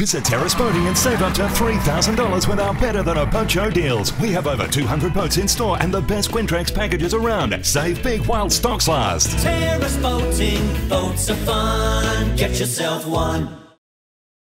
Visit Terrace Boating and save up to $3,000 with our better than a boat show deals. We have over 200 boats in store and the best Quintrex packages around. Save big while stocks last. Terrace Boating, boats are fun. Get yourself one.